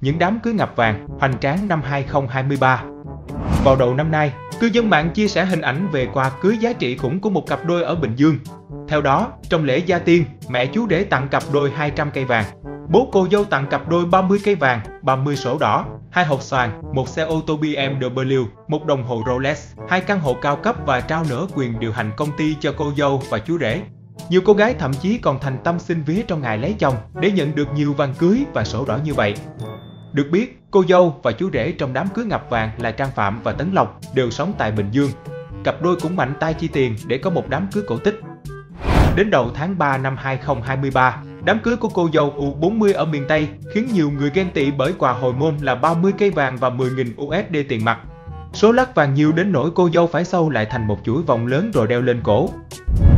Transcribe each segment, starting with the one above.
những đám cưới ngập vàng, hoành tráng năm 2023. Vào đầu năm nay, cư dân mạng chia sẻ hình ảnh về quà cưới giá trị khủng của một cặp đôi ở Bình Dương. Theo đó, trong lễ gia tiên, mẹ chú rể tặng cặp đôi 200 cây vàng, bố cô dâu tặng cặp đôi 30 cây vàng, 30 sổ đỏ, hai hộp xoàn, một xe ô tô BMW, một đồng hồ Rolex, hai căn hộ cao cấp và trao nửa quyền điều hành công ty cho cô dâu và chú rể. Nhiều cô gái thậm chí còn thành tâm xin vía trong ngày lấy chồng để nhận được nhiều vàng cưới và sổ đỏ như vậy. Được biết, cô dâu và chú rể trong đám cưới ngập vàng là Trang Phạm và Tấn Lộc đều sống tại Bình Dương. Cặp đôi cũng mạnh tay chi tiền để có một đám cưới cổ tích. Đến đầu tháng 3 năm 2023, đám cưới của cô dâu U40 ở miền Tây khiến nhiều người ghen tị bởi quà hồi môn là 30 cây vàng và 10.000 USD tiền mặt. Số lắc vàng nhiều đến nỗi cô dâu phải sâu lại thành một chuỗi vòng lớn rồi đeo lên cổ.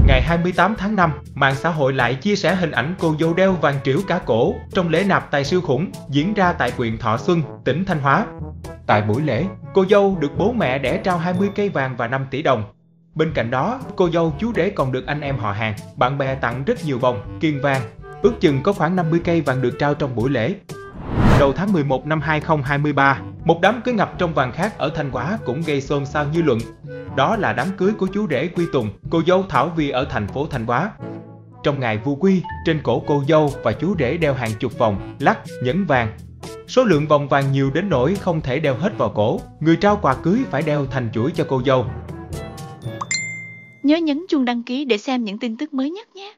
Ngày 28 tháng 5, mạng xã hội lại chia sẻ hình ảnh cô dâu đeo vàng triểu cả cổ trong lễ nạp tài siêu khủng diễn ra tại huyện Thọ Xuân, tỉnh Thanh Hóa. Tại buổi lễ, cô dâu được bố mẹ đẻ trao 20 cây vàng và 5 tỷ đồng. Bên cạnh đó, cô dâu chú rể còn được anh em họ hàng, bạn bè tặng rất nhiều vòng, kiên vàng. Ước chừng có khoảng 50 cây vàng được trao trong buổi lễ. Đầu tháng 11 năm 2023, một đám cưới ngập trong vàng khác ở Thanh Hóa cũng gây xôn xao dư luận. Đó là đám cưới của chú rể Quy Tùng, cô dâu Thảo Vi ở thành phố Thanh Hóa. Trong ngày vu quy, trên cổ cô dâu và chú rể đeo hàng chục vòng, lắc, nhẫn vàng. Số lượng vòng vàng nhiều đến nỗi không thể đeo hết vào cổ, người trao quà cưới phải đeo thành chuỗi cho cô dâu. Nhớ nhấn chuông đăng ký để xem những tin tức mới nhất nhé.